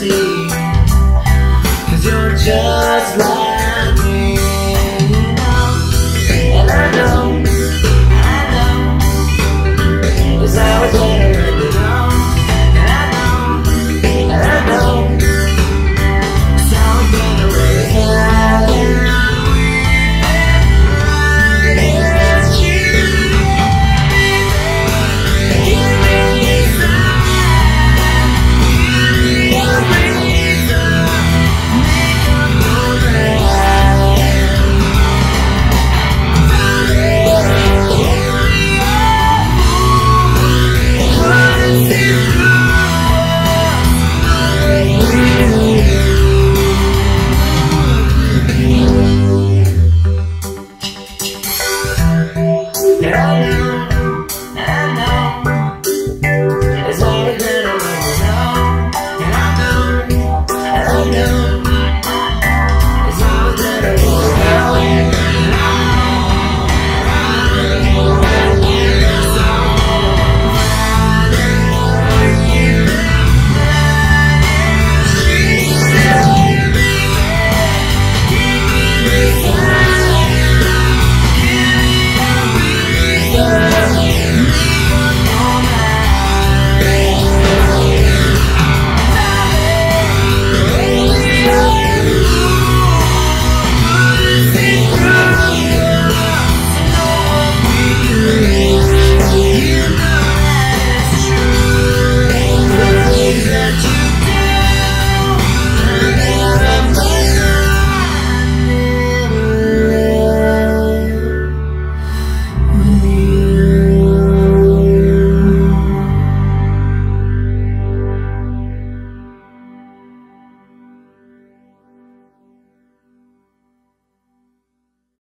mercy Cause you're just like